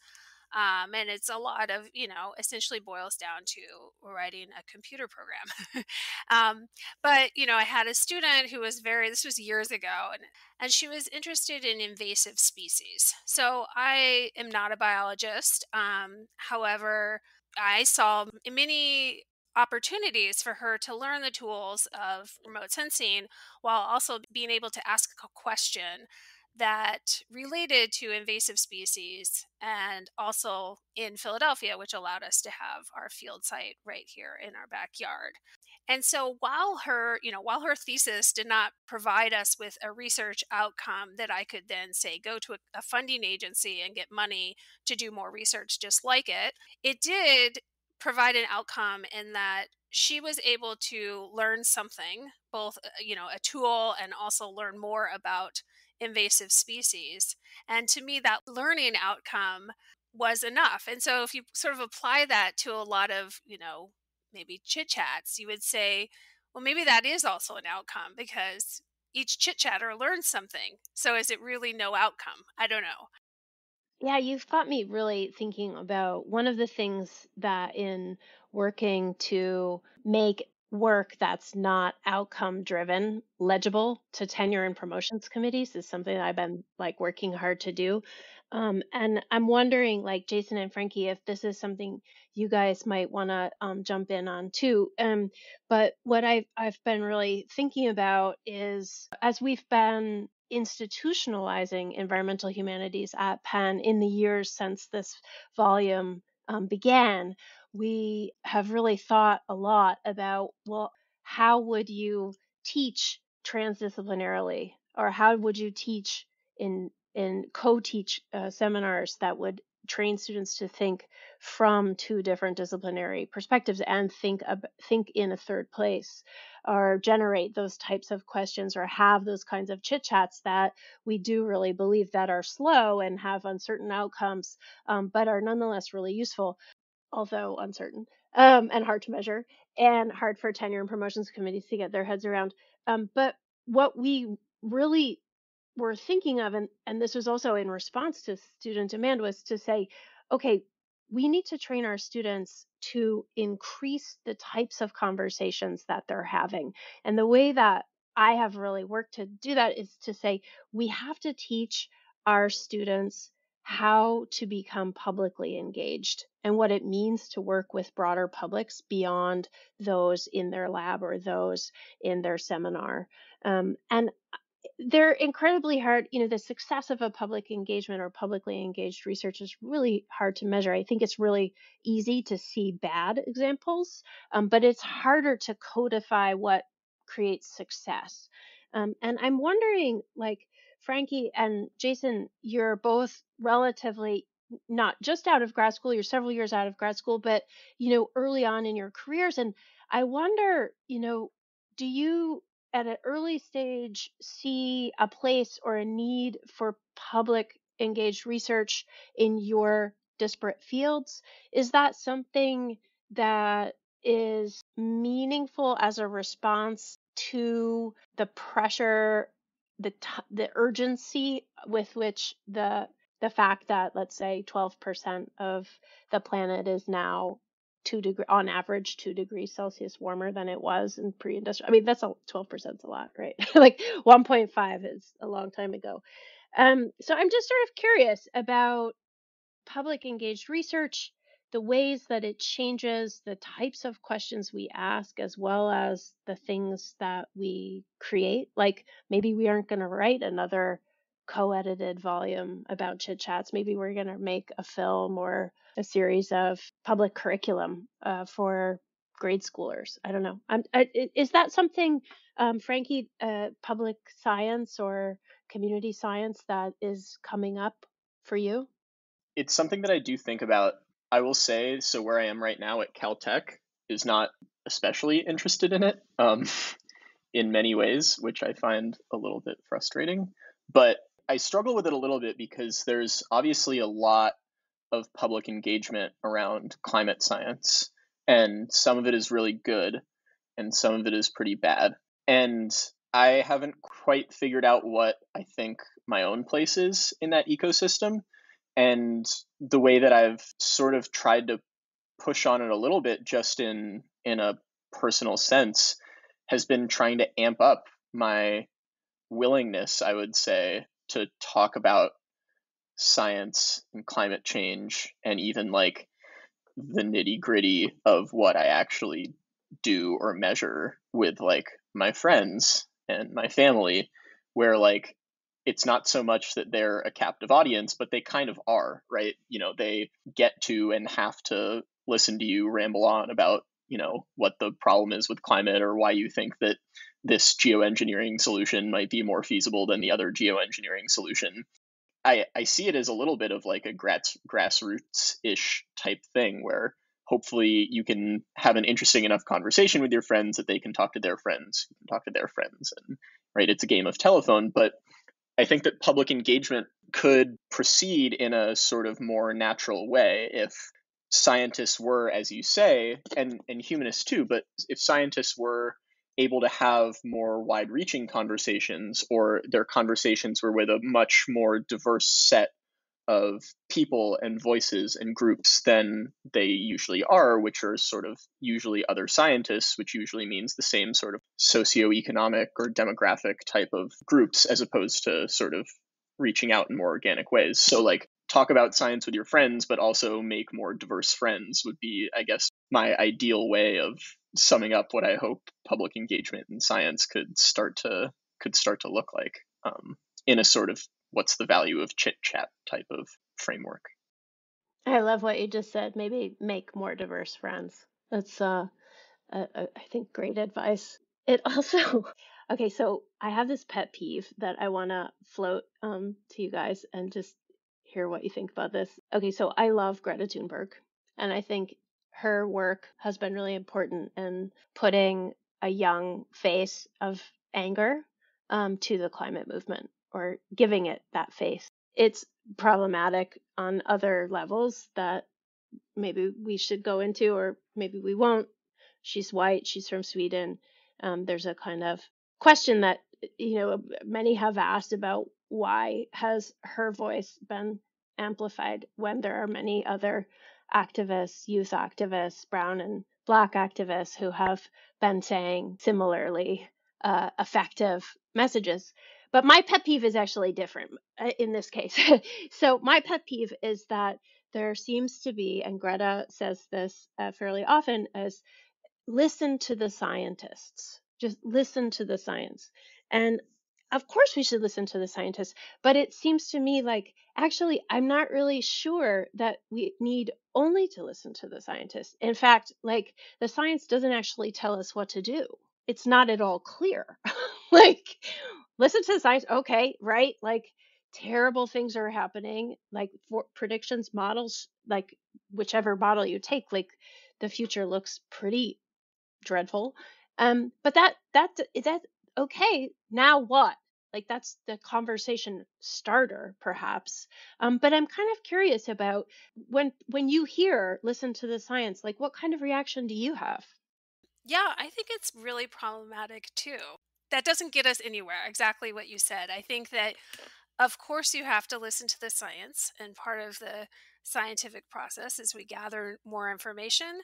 um, and it's a lot of you know essentially boils down to writing a computer program. Um, but you know i had a student who was very this was years ago and and she was interested in invasive species. So i am not a biologist um, however i saw many opportunities for her to learn the tools of remote sensing while also being able to ask a question that related to invasive species and also in Philadelphia, which allowed us to have our field site right here in our backyard. And so while her, you know, while her thesis did not provide us with a research outcome that I could then say go to a, a funding agency and get money to do more research just like it, it did provide an outcome in that she was able to learn something, both, uh, you know, a tool and also learn more about invasive species. And to me, that learning outcome was enough. And so if you sort of apply that to a lot of, you know, maybe chit chats, you would say, well, maybe that is also an outcome because each chit chatter learns something. So is it really no outcome? I don't know. Yeah, you've got me really thinking about one of the things that in working to make work that's not outcome driven legible to tenure and promotions committees is something that I've been like working hard to do. Um, and I'm wondering, like Jason and Frankie, if this is something you guys might want to um, jump in on too. Um, but what I've I've been really thinking about is as we've been institutionalizing environmental humanities at Penn in the years since this volume um, began, we have really thought a lot about well, how would you teach transdisciplinarily, or how would you teach in in co-teach uh, seminars that would train students to think from two different disciplinary perspectives and think ab- think in a third place? Or generate those types of questions or have those kinds of chit chats that we do really believe that are slow and have uncertain outcomes um, but are nonetheless really useful although uncertain um, and hard to measure and hard for tenure and promotions committees to get their heads around. Um, but what we really were thinking of, and, and this was also in response to student demand, was to say, okay, we need to train our students to increase the types of conversations that they're having. And the way that I have really worked to do that is to say we have to teach our students how to become publicly engaged and what it means to work with broader publics beyond those in their lab or those in their seminar. Um, and they're incredibly hard. You know, the success of a public engagement or publicly engaged research is really hard to measure. I think it's really easy to see bad examples, um, but it's harder to codify what creates success. Um, and I'm wondering, like, Frankie and Jason, you're both relatively not just out of grad school, you're several years out of grad school, but, you know, early on in your careers. And I wonder, you know, do you at an early stage see a place or a need for public engaged research in your disparate fields? Is that something that is meaningful as a response to the pressure, the t- the urgency with which the the fact that let's say 12% of the planet is now two degree on average two degrees Celsius warmer than it was in pre-industrial. I mean, that's a twelve percent is a lot, right? like one point five is a long time ago. Um, so I'm just sort of curious about public engaged research, the ways that it changes the types of questions we ask, as well as the things that we create. Like maybe we aren't going to write another co-edited volume about chit chats. Maybe we're going to make a film or a series of public curriculum uh, for grade schoolers. I don't know. I, is that something, um, Frankie, uh, public science or community science that is coming up for you? It's something that I do think about. I will say, so where I am right now at Caltech is not especially interested in it um, in many ways, which I find a little bit frustrating. But I struggle with it a little bit because there's obviously a lot of public engagement around climate science, and some of it is really good, and some of it is pretty bad. And I haven't quite figured out what I think my own place is in that ecosystem. And the way that I've sort of tried to push on it a little bit, just in in a personal sense, has been trying to amp up my willingness, I would say, to talk about science and climate change and even like the nitty gritty of what I actually do or measure with like my friends and my family, where like it's not so much that they're a captive audience, but they kind of are, right? You know, they get to and have to listen to you ramble on about, you know, what the problem is with climate or why you think that this geoengineering solution might be more feasible than the other geoengineering solution. I, I see it as a little bit of like a grass, grassroots ish type thing where hopefully you can have an interesting enough conversation with your friends that they can talk to their friends, talk to their friends, and right, it's a game of telephone. But I think that public engagement could proceed in a sort of more natural way if scientists were, as you say, and, and humanists too, but if scientists were able to have more wide reaching conversations or their conversations were with a much more diverse set of people and voices and groups than they usually are, which are sort of usually other scientists, which usually means the same sort of socioeconomic or demographic type of groups, as opposed to sort of reaching out in more organic ways. So, like, talk about science with your friends, but also make more diverse friends would be, I guess, my ideal way of summing up what I hope public engagement in science could start to could start to look like um, in a sort of what's the value of chit chat type of framework. I love what you just said. Maybe make more diverse friends. That's uh, I think great advice. It also okay. So I have this pet peeve that I want to float um, to you guys and just hear what you think about this. Okay, so I love Greta Thunberg, and I think her work has been really important in putting a young face of anger um, to the climate movement or giving it that face. It's problematic on other levels that maybe we should go into, or maybe we won't. She's white, she's from Sweden. Um, there's a kind of question that you know many have asked about why has her voice been amplified when there are many other activists, youth activists, brown and black activists who have been saying similarly uh, effective messages. But my pet peeve is actually different uh, in this case. so, my pet peeve is that there seems to be, and Greta says this uh, fairly often, is listen to the scientists. Just listen to the science. And of course, we should listen to the scientists. But it seems to me like actually, I'm not really sure that we need only to listen to the scientists. In fact, like the science doesn't actually tell us what to do, it's not at all clear. like, listen to the science. Okay, right? Like, terrible things are happening like for predictions models like whichever model you take like the future looks pretty dreadful. Um, but that that is that okay. Now what? Like that's the conversation starter, perhaps. Um, but I'm kind of curious about when when you hear listen to the science. Like, what kind of reaction do you have? Yeah, I think it's really problematic too. That doesn't get us anywhere. Exactly what you said. I think that of course, you have to listen to the science, and part of the scientific process is we gather more information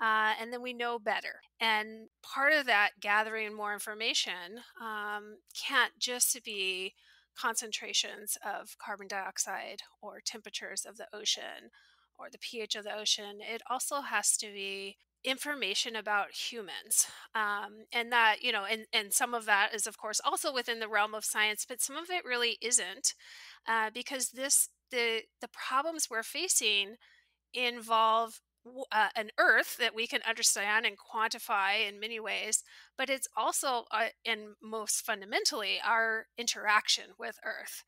uh, and then we know better. And part of that gathering more information um, can't just be concentrations of carbon dioxide or temperatures of the ocean or the pH of the ocean. It also has to be information about humans um, and that you know and and some of that is of course also within the realm of science but some of it really isn't uh, because this the the problems we're facing involve uh, an earth that we can understand and quantify in many ways but it's also uh, and most fundamentally our interaction with earth.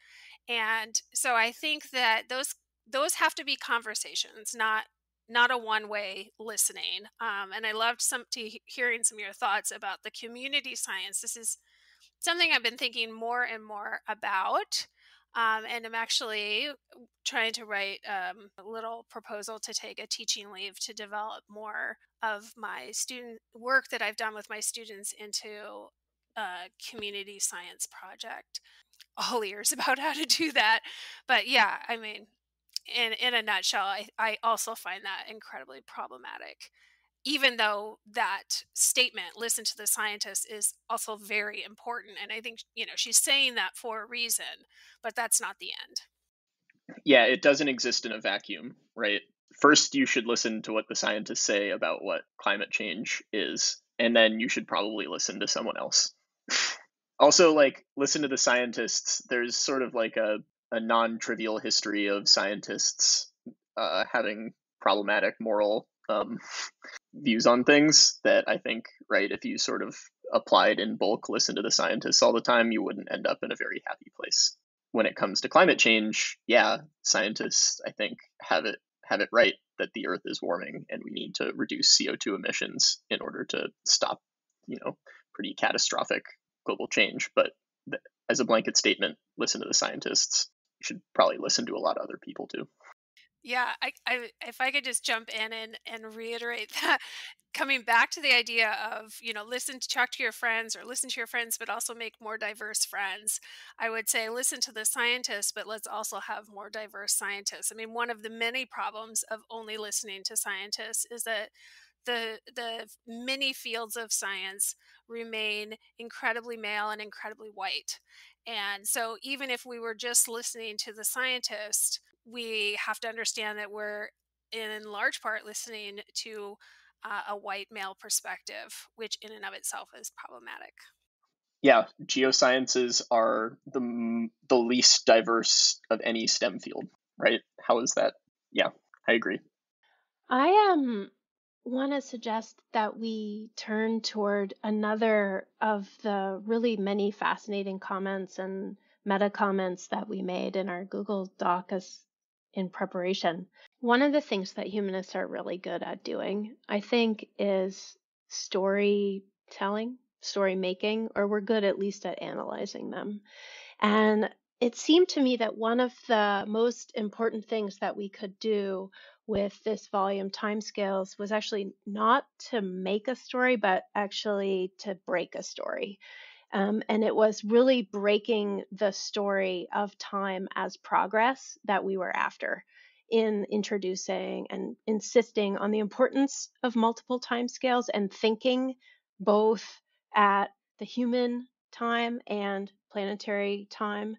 And so i think that those those have to be conversations not not a one way listening. Um, and I loved some to hearing some of your thoughts about the community science. This is something I've been thinking more and more about. Um, and I'm actually trying to write um, a little proposal to take a teaching leave to develop more of my student work that I've done with my students into a community science project. All ears about how to do that. But yeah, I mean, in in a nutshell, I, I also find that incredibly problematic. Even though that statement, listen to the scientists, is also very important. And I think, you know, she's saying that for a reason, but that's not the end. Yeah, it doesn't exist in a vacuum, right? First, you should listen to what the scientists say about what climate change is, and then you should probably listen to someone else. also, like, listen to the scientists. There's sort of like a a non-trivial history of scientists uh, having problematic moral um, views on things that I think, right, if you sort of applied in bulk, listen to the scientists all the time, you wouldn't end up in a very happy place. When it comes to climate change, yeah, scientists, I think, have it have it right that the Earth is warming and we need to reduce CO2 emissions in order to stop, you know, pretty catastrophic global change. But as a blanket statement, listen to the scientists should probably listen to a lot of other people too. Yeah, I, I if I could just jump in and, and reiterate that, coming back to the idea of you know listen to talk to your friends or listen to your friends, but also make more diverse friends. I would say listen to the scientists, but let's also have more diverse scientists. I mean, one of the many problems of only listening to scientists is that the the many fields of science remain incredibly male and incredibly white and so, even if we were just listening to the scientist, we have to understand that we're in large part listening to uh, a white male perspective, which in and of itself is problematic. Yeah, geosciences are the the least diverse of any STEM field, right? How is that? Yeah, I agree. I am um, want to suggest that we turn toward another of the really many fascinating comments and meta comments that we made in our Google Doc as in preparation. One of the things that humanists are really good at doing, I think, is storytelling, story making, or we're good at least at analyzing them. And it seemed to me that one of the most important things that we could do with this volume timescales was actually not to make a story, but actually to break a story. Um, and it was really breaking the story of time as progress that we were after. in introducing and insisting on the importance of multiple timescales and thinking both at the human time and planetary time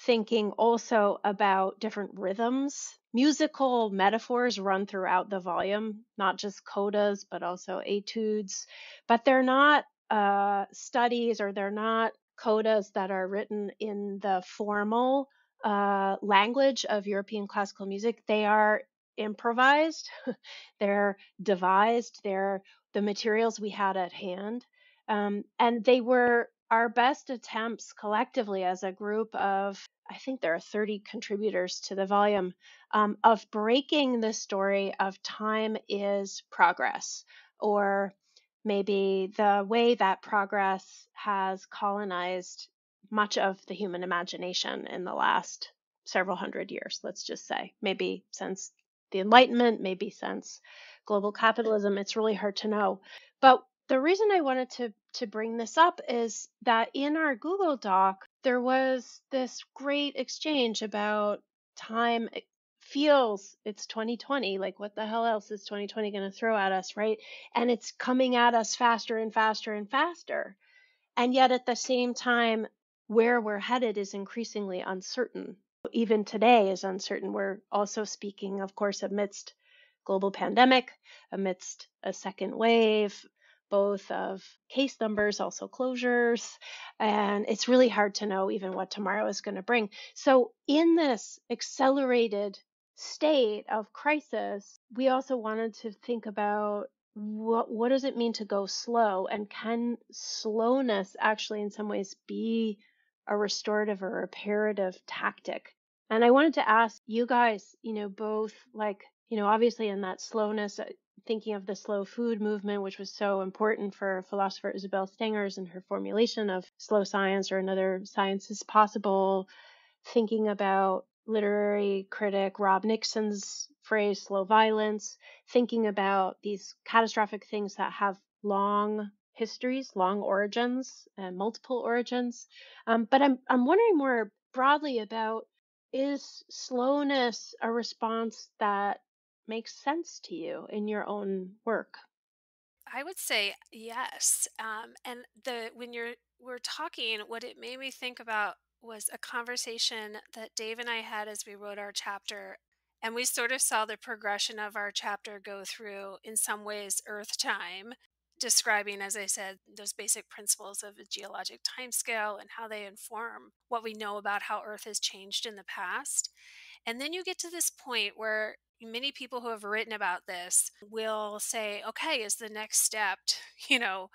thinking also about different rhythms. Musical metaphors run throughout the volume, not just codas, but also etudes. But they're not uh, studies or they're not codas that are written in the formal uh, language of European classical music. They are improvised, they're devised, they're the materials we had at hand. Um, and they were our best attempts collectively as a group of, I think there are 30 contributors to the volume, um, of breaking the story of time is progress, or maybe the way that progress has colonized much of the human imagination in the last several hundred years, let's just say, maybe since the Enlightenment, maybe since global capitalism. It's really hard to know. But the reason I wanted to to bring this up is that in our Google Doc there was this great exchange about time feels it's 2020 like what the hell else is 2020 going to throw at us right? And it's coming at us faster and faster and faster. And yet at the same time where we're headed is increasingly uncertain. Even today is uncertain. We're also speaking of course amidst global pandemic amidst a second wave both of case numbers, also closures, and it's really hard to know even what tomorrow is going to bring. So, in this accelerated state of crisis, we also wanted to think about what what does it mean to go slow and can slowness actually in some ways be a restorative or reparative tactic and i wanted to ask you guys you know both like you know obviously in that slowness uh, thinking of the slow food movement, which was so important for philosopher Isabelle Stengers and her formulation of slow science or another science is possible, thinking about literary critic Rob Nixon's phrase slow violence, thinking about these catastrophic things that have long histories, long origins, and multiple origins. Um, but I'm I'm wondering more broadly about is slowness a response that makes sense to you in your own work? I would say yes. Um, and the when you're we're talking, what it made me think about was a conversation that Dave and I had as we wrote our chapter. And we sort of saw the progression of our chapter go through, in some ways, Earth time, describing, as I said, those basic principles of a geologic timescale and how they inform what we know about how Earth has changed in the past. And then you get to this point where many people who have written about this will say, okay, is the next step, you know,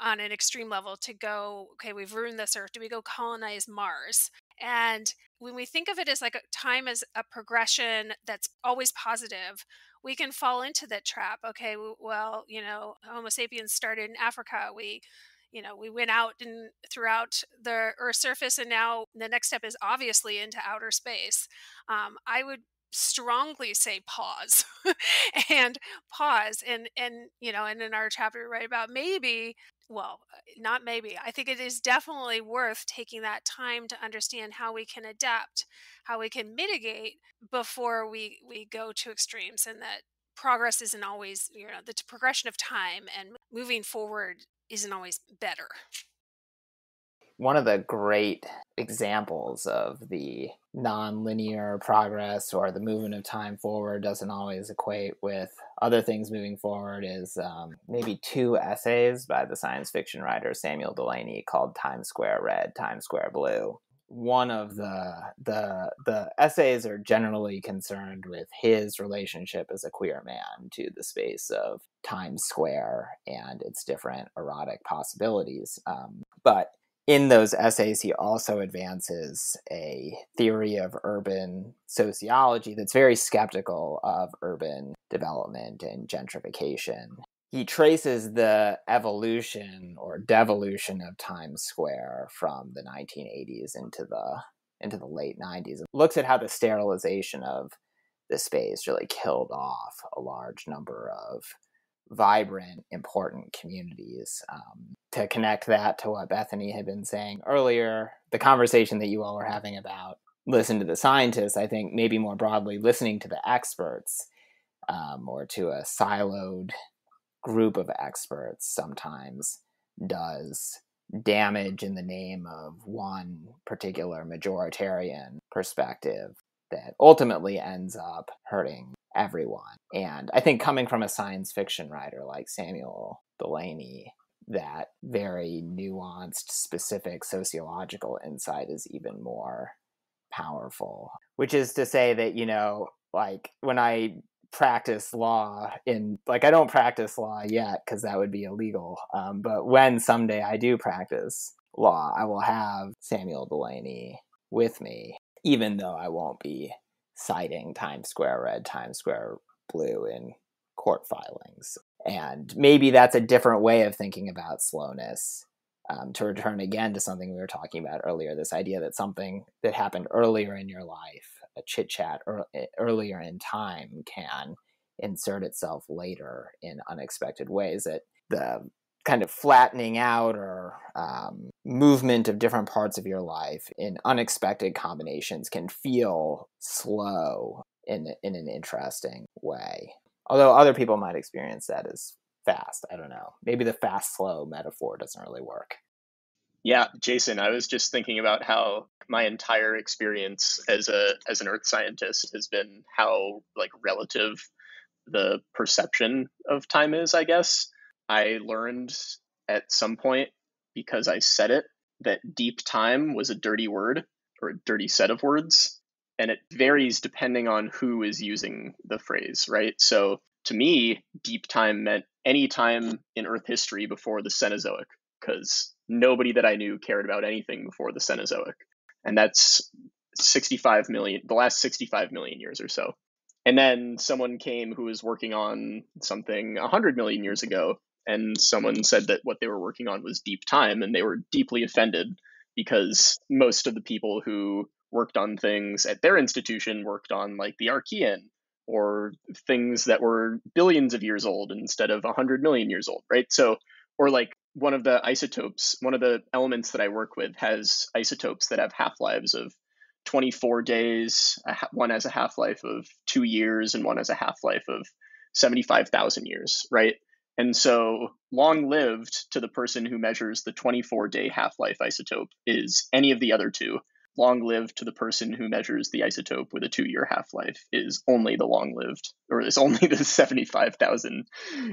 on an extreme level to go, okay, we've ruined this earth. Do we go colonize Mars? And when we think of it as like a time as a progression that's always positive, we can fall into that trap. Okay, well, you know, Homo sapiens started in Africa. We you know we went out and throughout the earth's surface and now the next step is obviously into outer space um, i would strongly say pause and pause and and you know and in our chapter right about maybe well not maybe i think it is definitely worth taking that time to understand how we can adapt how we can mitigate before we we go to extremes and that progress isn't always you know the progression of time and moving forward isn't always better. One of the great examples of the nonlinear progress or the movement of time forward doesn't always equate with other things moving forward is um, maybe two essays by the science fiction writer Samuel Delany called Times Square Red, Times Square Blue. One of the the the essays are generally concerned with his relationship as a queer man to the space of Times Square and its different erotic possibilities. Um, but in those essays, he also advances a theory of urban sociology that's very skeptical of urban development and gentrification. He traces the evolution or devolution of Times Square from the 1980s into the into the late 90s. It looks at how the sterilization of the space really killed off a large number of vibrant, important communities. Um, to connect that to what Bethany had been saying earlier, the conversation that you all were having about listen to the scientists, I think maybe more broadly, listening to the experts um, or to a siloed group of experts sometimes does damage in the name of one particular majoritarian perspective that ultimately ends up hurting everyone. And I think coming from a science fiction writer like Samuel Delany, that very nuanced, specific sociological insight is even more powerful. Which is to say that, you know, like when I practice law in like i don't practice law yet because that would be illegal um, but when someday i do practice law i will have samuel delany with me even though i won't be citing times square red times square blue in court filings and maybe that's a different way of thinking about slowness um, to return again to something we were talking about earlier this idea that something that happened earlier in your life a chit chat earlier in time can insert itself later in unexpected ways. That the kind of flattening out or um, movement of different parts of your life in unexpected combinations can feel slow in in an interesting way. Although other people might experience that as fast. I don't know. Maybe the fast slow metaphor doesn't really work. Yeah, Jason, I was just thinking about how my entire experience as a as an earth scientist has been how like relative the perception of time is, I guess. I learned at some point because I said it that deep time was a dirty word or a dirty set of words and it varies depending on who is using the phrase, right? So to me, deep time meant any time in earth history before the Cenozoic because nobody that I knew cared about anything before the Cenozoic. And that's 65 million, the last 65 million years or so. And then someone came who was working on something 100 million years ago, and someone said that what they were working on was deep time, and they were deeply offended because most of the people who worked on things at their institution worked on like the Archean or things that were billions of years old instead of 100 million years old, right? So, or like one of the isotopes, one of the elements that I work with has isotopes that have half lives of 24 days. One has a half life of two years, and one has a half life of 75,000 years, right? And so, long lived to the person who measures the 24 day half life isotope is any of the other two long lived to the person who measures the isotope with a two year half life is only the long lived, or is only the 75,000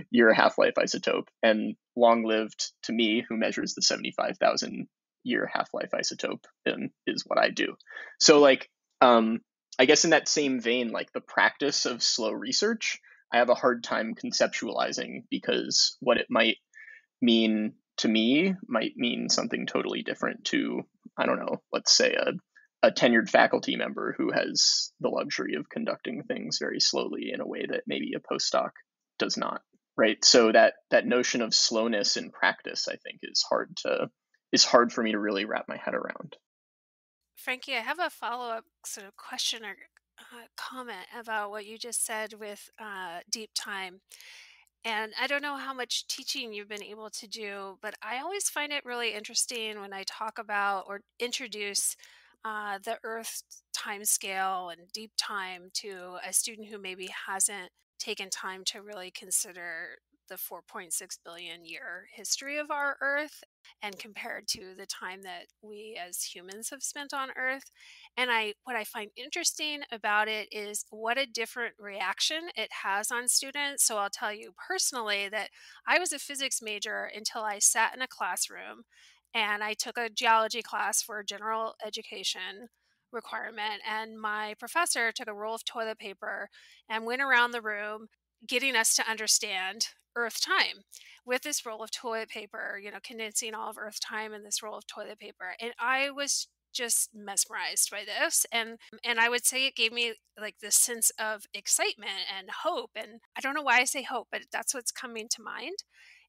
year half life isotope. And long lived to me, who measures the 75,000 year half life isotope, and is what I do. So, like, um, I guess in that same vein, like the practice of slow research, I have a hard time conceptualizing because what it might mean to me might mean something totally different to I don't know, let's say a a tenured faculty member who has the luxury of conducting things very slowly in a way that maybe a postdoc does not right? So that that notion of slowness in practice i think is hard to is hard for me to really wrap my head around. Frankie i have a follow-up sort of question or uh, comment about what you just said with uh, deep time and I don't know how much teaching you've been able to do, but I always find it really interesting when I talk about or introduce uh, the Earth time scale and deep time to a student who maybe hasn't taken time to really consider the 4.6 billion year history of our Earth and compared to the time that we as humans have spent on Earth. And I what I find interesting about it is what a different reaction it has on students. So I'll tell you personally that I was a physics major until I sat in a classroom and I took a geology class for a general education requirement and my professor took a roll of toilet paper and went around the room getting us to understand earth time with this roll of toilet paper you know condensing all of earth time in this roll of toilet paper and i was just mesmerized by this and and i would say it gave me like this sense of excitement and hope and i don't know why i say hope but that's what's coming to mind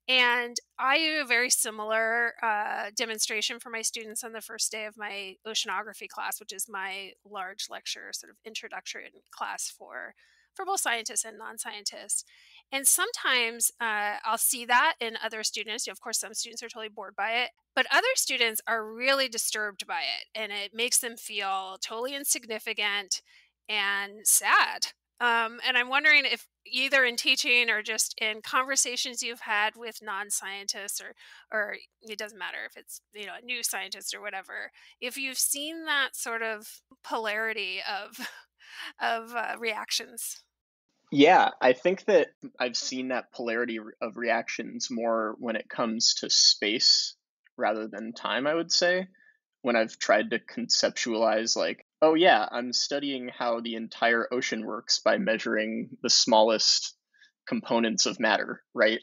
and I do a very similar uh, demonstration for my students on the first day of my oceanography class, which is my large lecture, sort of introductory class for for both scientists and non-scientists. And sometimes uh, I'll see that in other students. Of course, some students are totally bored by it, but other students are really disturbed by it. And it makes them feel totally insignificant and sad. Um, and I'm wondering if either in teaching or just in conversations you've had with non-scientists or or it doesn't matter if it's you know a new scientist or whatever if you've seen that sort of polarity of of uh, reactions yeah, I think that I've seen that polarity of reactions more when it comes to space rather than time, I would say. When I've tried to conceptualize, like, oh, yeah, I'm studying how the entire ocean works by measuring the smallest components of matter, right?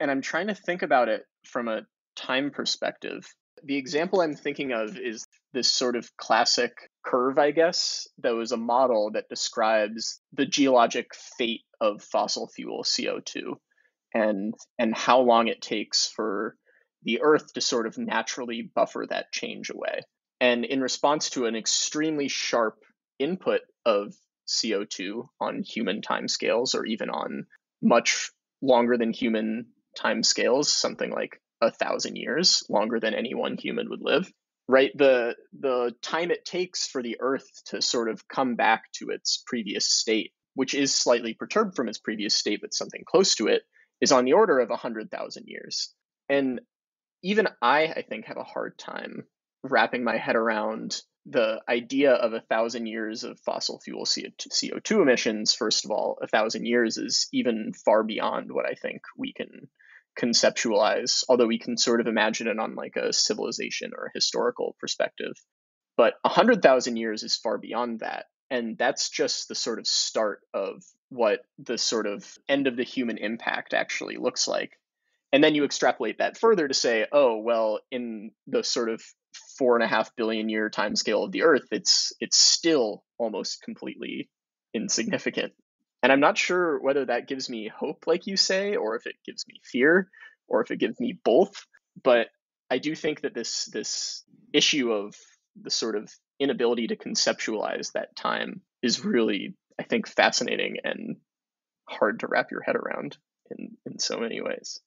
And I'm trying to think about it from a time perspective. The example I'm thinking of is this sort of classic curve, I guess, that was a model that describes the geologic fate of fossil fuel CO2 and and how long it takes for the earth to sort of naturally buffer that change away. And in response to an extremely sharp input of CO2 on human timescales or even on much longer than human timescales, something like a thousand years, longer than any one human would live, right? The the time it takes for the earth to sort of come back to its previous state which is slightly perturbed from its previous state but something close to it is on the order of 100,000 years. And even i i think have a hard time wrapping my head around the idea of a thousand years of fossil fuel CO2 emissions, first of all, a thousand years is even far beyond what I think we can conceptualize, although we can sort of imagine it on like a civilization or a historical perspective. But 100,000 years is far beyond that. And that's just the sort of start of what the sort of end of the human impact actually looks like. And then you extrapolate that further to say, oh, well, in the sort of four and a half billion year timescale of the Earth, it's it's still almost completely insignificant. And I'm not sure whether that gives me hope, like you say, or if it gives me fear, or if it gives me both. But I do think that this this issue of the sort of inability to conceptualize that time is really, I think, fascinating and hard to wrap your head around in, in so many ways.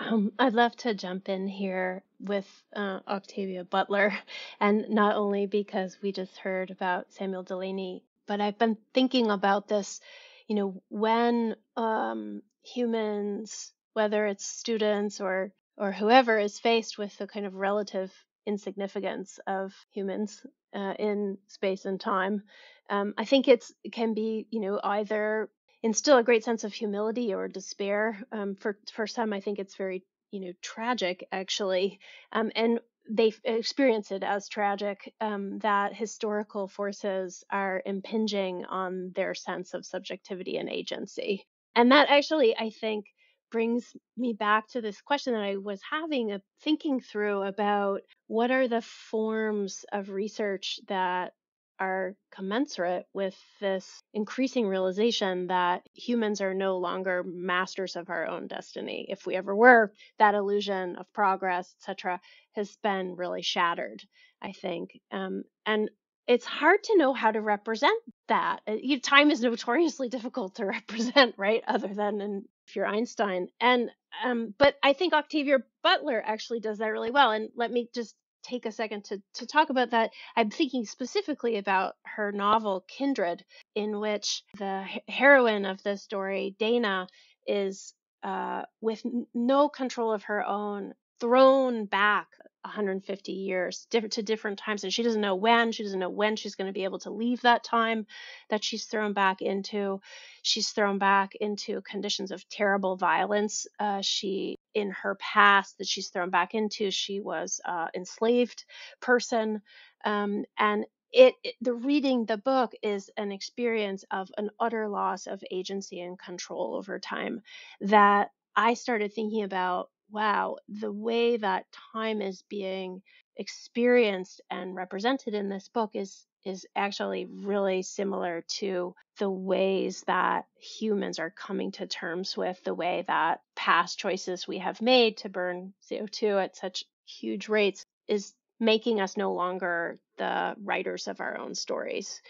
Um, I'd love to jump in here with uh, Octavia Butler, and not only because we just heard about Samuel Delany, but I've been thinking about this you know, when um, humans, whether it's students or or whoever, is faced with the kind of relative insignificance of humans uh, in space and time, um, I think it's it can be you know either instill a great sense of humility or despair. Um, for for some, I think it's very you know tragic actually, um, and they experience it as tragic um, that historical forces are impinging on their sense of subjectivity and agency. And that actually, I think, brings me back to this question that I was having, thinking through about what are the forms of research that are commensurate with this increasing realization that humans are no longer masters of our own destiny. If we ever were, that illusion of progress, etc., has been really shattered, I think. Um, and it's hard to know how to represent that. Uh, time is notoriously difficult to represent, right? Other than in, if you're Einstein. And um, but I think Octavia Butler actually does that really well. And let me just take a second to, to talk about that, I'm thinking specifically about her novel Kindred, in which the heroine of the story, Dana, is uh, with no control of her own, thrown back 150 years to different times and she doesn't know when she doesn't know when she's going to be able to leave that time that she's thrown back into. She's thrown back into conditions of terrible violence uh, she in her past that she's thrown back into she was uh, enslaved person um, and it, it, the reading the book is an experience of an utter loss of agency and control over time that i started thinking about wow, the way that time is being experienced and represented in this book is is actually really similar to the ways that humans are coming to terms with the way that past choices we have made to burn CO2 at such huge rates is making us no longer the writers of our own stories.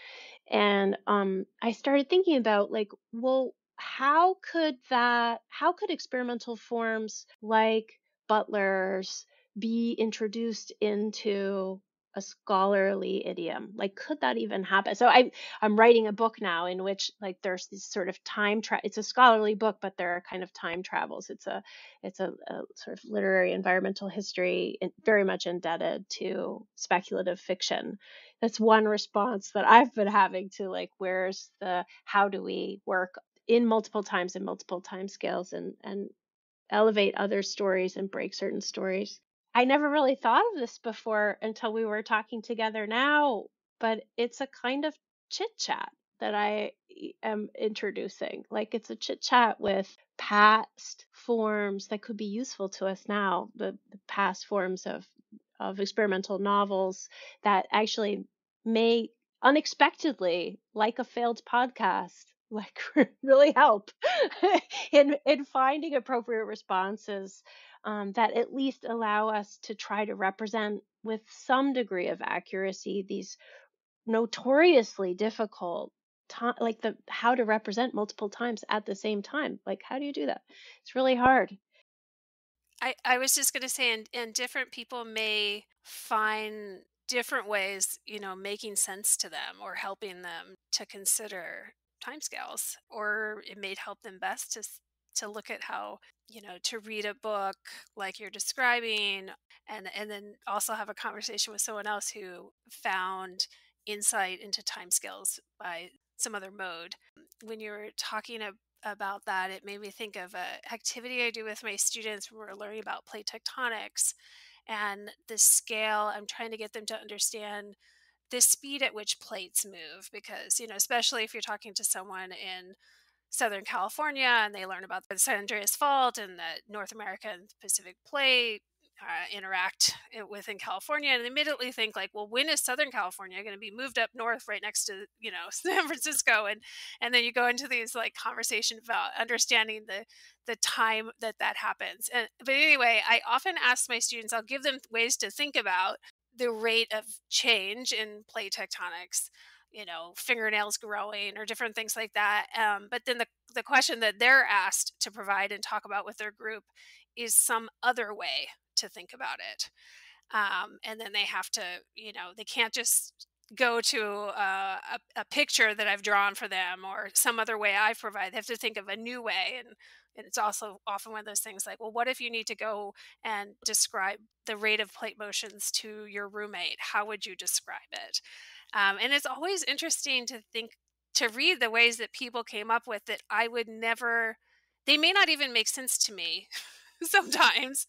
And um, I started thinking about like, well, how could that, how could experimental forms like Butler's be introduced into a scholarly idiom? Like could that even happen? So i i'm writing a book now in which like there's this sort of time tra- it's a scholarly book but there are kind of time travels. It's a it's a, a sort of literary environmental history very much indebted to speculative fiction. That's one response that i've been having to like where's the how do we work in multiple times and multiple time scales and and elevate other stories and break certain stories I never really thought of this before until we were talking together now, but it's a kind of chit chat that I am introducing. Like it's a chit chat with past forms that could be useful to us now, the, the past forms of of experimental novels that actually may unexpectedly, like a failed podcast, like really help in in finding appropriate responses um, that at least allow us to try to represent with some degree of accuracy these notoriously difficult to- like the how to represent multiple times at the same time. Like how do you do that? It's really hard. I, I was just going to say, and, and different people may find different ways, you know, making sense to them or helping them to consider timescales, or it may help them best to to look at how you know to read a book like you're describing and and then also have a conversation with someone else who found insight into timescales by some other mode. When you were talking about that it made me think of a activity i do with my students when we're learning about plate tectonics and the scale i'm trying to get them to understand the speed at which plates move because you know especially if you're talking to someone in Southern California and they learn about the San Andreas Fault and the North america American Pacific Plate uh, interact within California and immediately think like, well, when is Southern California going to be moved up north right next to, you know, San Francisco? And, and then you go into these like conversation about understanding the, the time that that happens. And, but anyway, I often ask my students, I'll give them ways to think about the rate of change in plate tectonics you know fingernails growing or different things like that um, but then the, the question that they're asked to provide and talk about with their group is some other way to think about it um, and then they have to you know they can't just go to uh, a, a, picture that i've drawn for them or some other way i provide they have to think of a new way and and it's also often one of those things like well what if you need to go and describe the rate of plate motions to your roommate how would you describe it um, and it's always interesting to think, to read the ways that people came up with that I would never, they may not even make sense to me sometimes,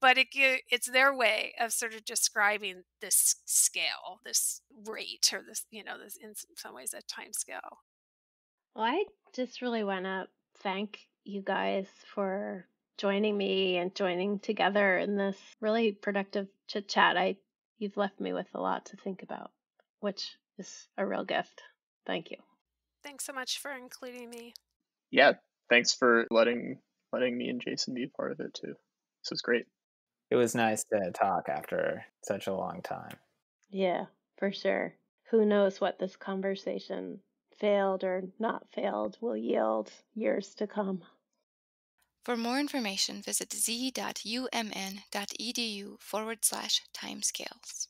but it, it's their way of sort of describing this scale, this rate, or this, you know, this in some ways a time scale. Well, I just really want to thank you guys for joining me and joining together in this really productive chit chat. I you've left me with a lot to think about which is a real gift. Thank you. Thanks so much for including me. Yeah, thanks for letting letting me and Jason be a part of it too. This was great. It was nice to talk after such a long time. Yeah, for sure. Who knows what this conversation, failed or not failed, will yield years to come. For more information, visit z.umn.edu forward slash timescales.